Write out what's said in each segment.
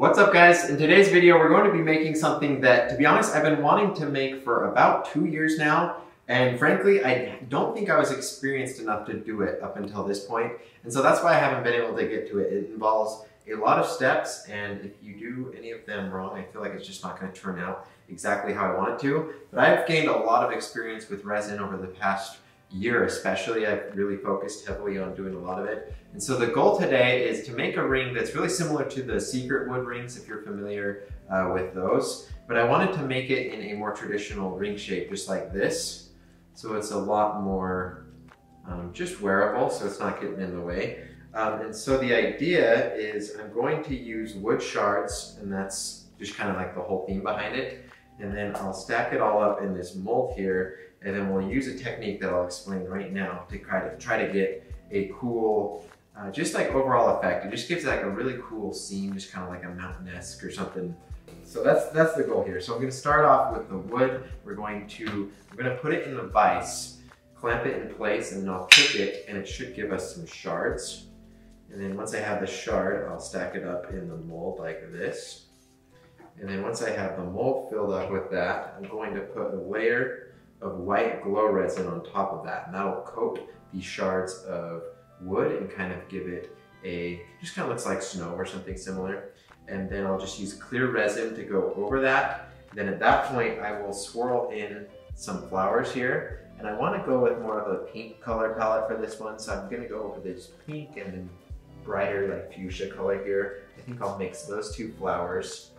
What's up guys? In today's video we're going to be making something that to be honest I've been wanting to make for about two years now and frankly I don't think I was experienced enough to do it up until this point. and so that's why I haven't been able to get to it. It involves a lot of steps and if you do any of them wrong I feel like it's just not going to turn out exactly how I want it to. But I've gained a lot of experience with resin over the past year especially, I've really focused heavily on doing a lot of it. And so the goal today is to make a ring that's really similar to the secret wood rings, if you're familiar uh, with those. But I wanted to make it in a more traditional ring shape, just like this. So it's a lot more um, just wearable, so it's not getting in the way. Um, and so the idea is I'm going to use wood shards, and that's just kind of like the whole theme behind it. And then I'll stack it all up in this mold here and then we'll use a technique that I'll explain right now to try to try to get a cool, uh, just like overall effect. It just gives like a really cool scene, just kind of like a mountain-esque or something. So that's that's the goal here. So I'm gonna start off with the wood. We're going to, I'm gonna put it in the vise, clamp it in place, and then I'll pick it, and it should give us some shards. And then once I have the shard, I'll stack it up in the mold like this. And then once I have the mold filled up with that, I'm going to put a layer of white glow resin on top of that. And that'll coat these shards of wood and kind of give it a, just kind of looks like snow or something similar. And then I'll just use clear resin to go over that. Then at that point, I will swirl in some flowers here. And I want to go with more of a pink color palette for this one. So I'm going to go over this pink and then brighter like fuchsia color here. I think I'll mix those two flowers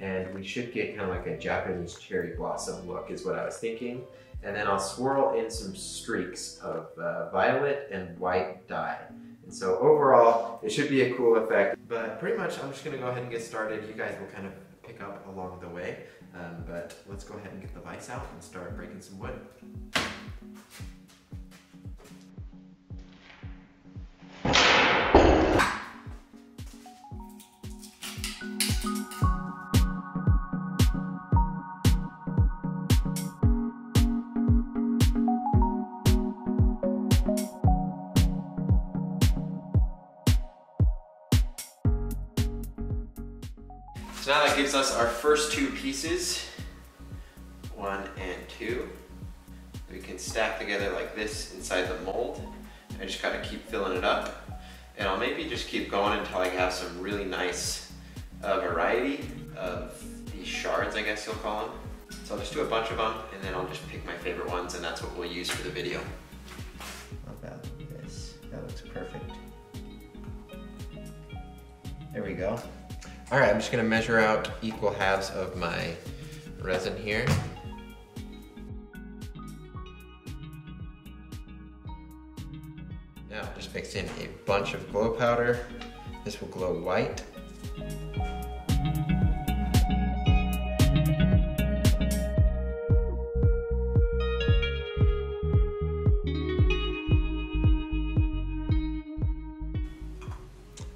and we should get kind of like a Japanese cherry blossom look is what I was thinking. And then I'll swirl in some streaks of uh, violet and white dye. And so overall, it should be a cool effect. But pretty much, I'm just gonna go ahead and get started. You guys will kind of pick up along the way. Um, but let's go ahead and get the vise out and start breaking some wood. So now that gives us our first two pieces, one and two. We can stack together like this inside the mold. I just gotta keep filling it up. And I'll maybe just keep going until I have some really nice uh, variety of these shards, I guess you'll call them. So I'll just do a bunch of them and then I'll just pick my favorite ones and that's what we'll use for the video. About this, that looks perfect. There we go. All right, I'm just gonna measure out equal halves of my resin here. Now, just mix in a bunch of glow powder. This will glow white.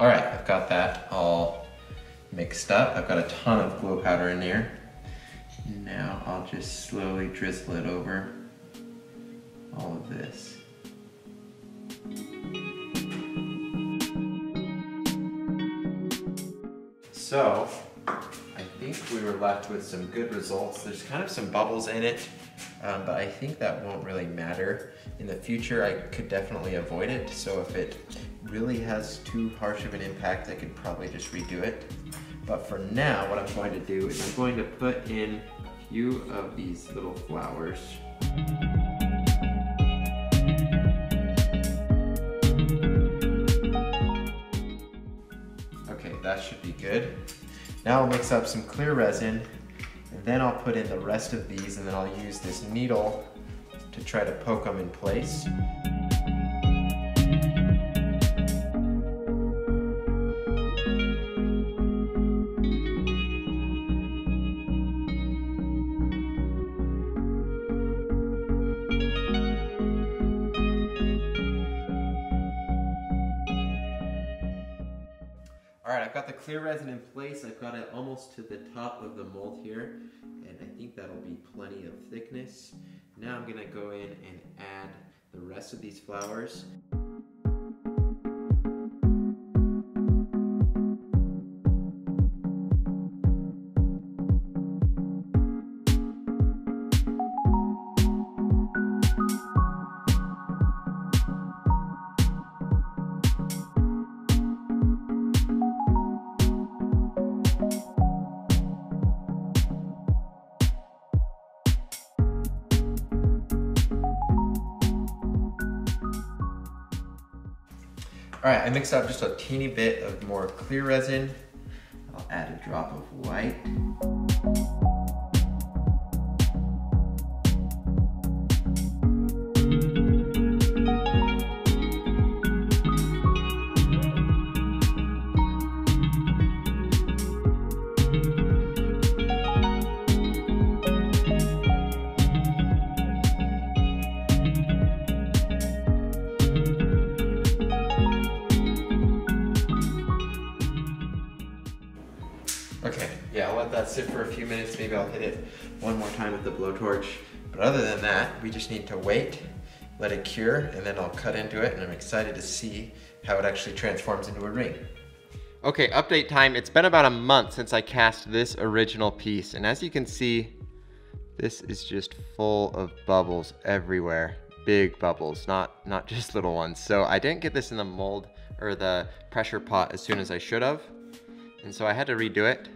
All right, I've got that all mixed up. I've got a ton of glow powder in there. Now I'll just slowly drizzle it over all of this. So, I think we were left with some good results. There's kind of some bubbles in it, um, but I think that won't really matter. In the future, I could definitely avoid it. So if it really has too harsh of an impact, I could probably just redo it. But for now, what I'm going to do is I'm going to put in a few of these little flowers. Okay, that should be good. Now I'll mix up some clear resin, and then I'll put in the rest of these, and then I'll use this needle to try to poke them in place. Clear resin in place. I've got it almost to the top of the mold here, and I think that'll be plenty of thickness. Now I'm gonna go in and add the rest of these flowers. All right, I mixed up just a teeny bit of more clear resin. I'll add a drop of white. Let that sit for a few minutes. Maybe I'll hit it one more time with the blowtorch. But other than that, we just need to wait, let it cure, and then I'll cut into it, and I'm excited to see how it actually transforms into a ring. Okay, update time. It's been about a month since I cast this original piece, and as you can see, this is just full of bubbles everywhere. Big bubbles, not, not just little ones. So I didn't get this in the mold or the pressure pot as soon as I should have. And so I had to redo it.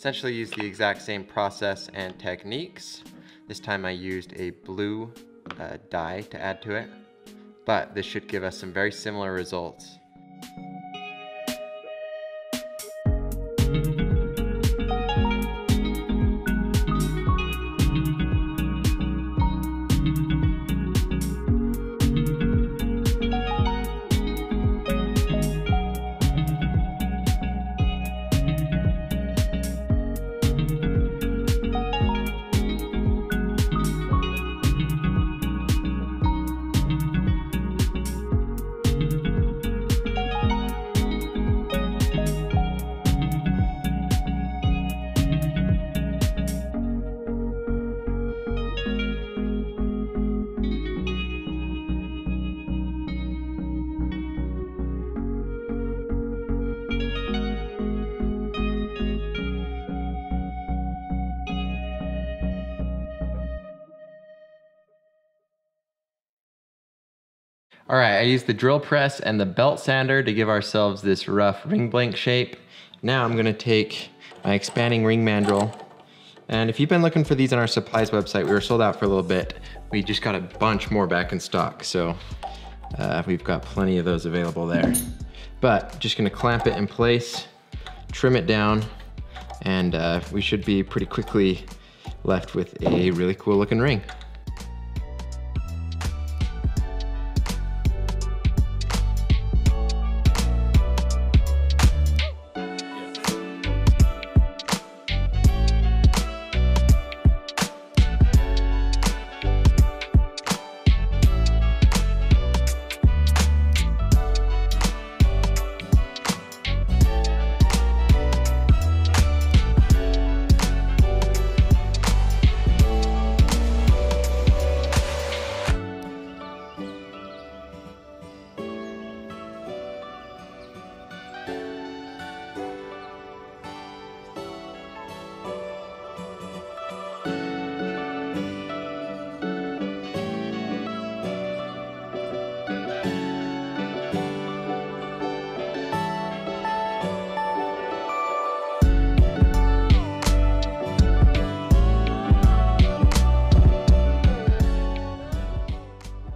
Essentially used the exact same process and techniques. This time I used a blue uh, dye to add to it, but this should give us some very similar results. All right, I used the drill press and the belt sander to give ourselves this rough ring blank shape. Now I'm gonna take my expanding ring mandrel. And if you've been looking for these on our supplies website, we were sold out for a little bit. We just got a bunch more back in stock. So uh, we've got plenty of those available there. But just gonna clamp it in place, trim it down, and uh, we should be pretty quickly left with a really cool looking ring.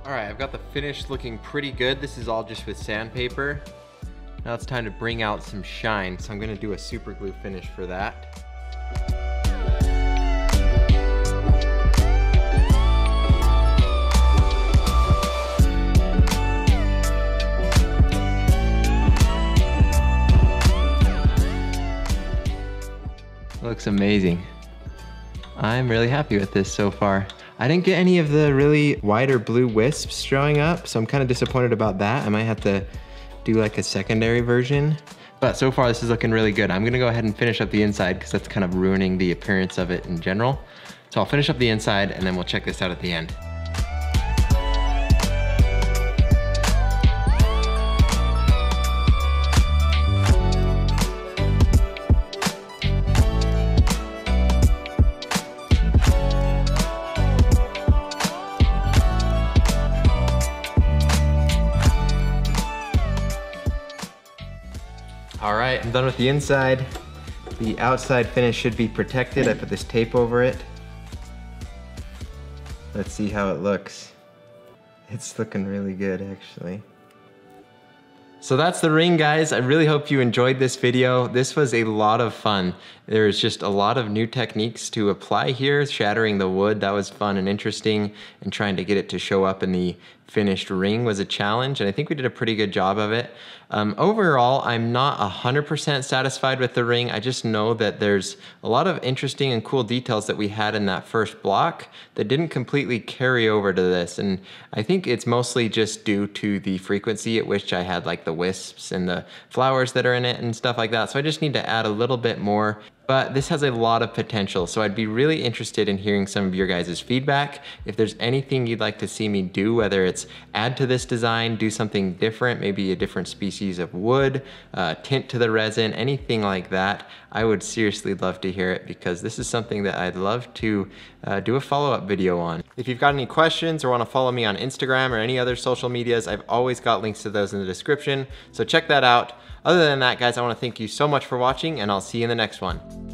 All right, I've got the finish looking pretty good. This is all just with sandpaper. Now it's time to bring out some shine. So I'm gonna do a super glue finish for that. Looks amazing. I'm really happy with this so far. I didn't get any of the really wider blue wisps showing up, so I'm kind of disappointed about that. I might have to do like a secondary version. But so far this is looking really good. I'm gonna go ahead and finish up the inside because that's kind of ruining the appearance of it in general. So I'll finish up the inside and then we'll check this out at the end. All right, I'm done with the inside. The outside finish should be protected. I put this tape over it. Let's see how it looks. It's looking really good, actually. So that's the ring guys. I really hope you enjoyed this video. This was a lot of fun. There's just a lot of new techniques to apply here, shattering the wood. That was fun and interesting and trying to get it to show up in the finished ring was a challenge and I think we did a pretty good job of it. Um, overall, I'm not 100% satisfied with the ring. I just know that there's a lot of interesting and cool details that we had in that first block that didn't completely carry over to this. And I think it's mostly just due to the frequency at which I had like the wisps and the flowers that are in it and stuff like that. So I just need to add a little bit more but this has a lot of potential. So I'd be really interested in hearing some of your guys' feedback. If there's anything you'd like to see me do, whether it's add to this design, do something different, maybe a different species of wood, uh, tint to the resin, anything like that, I would seriously love to hear it because this is something that I'd love to uh, do a follow-up video on. If you've got any questions or want to follow me on Instagram or any other social medias, I've always got links to those in the description. So check that out. Other than that, guys, I want to thank you so much for watching and I'll see you in the next one.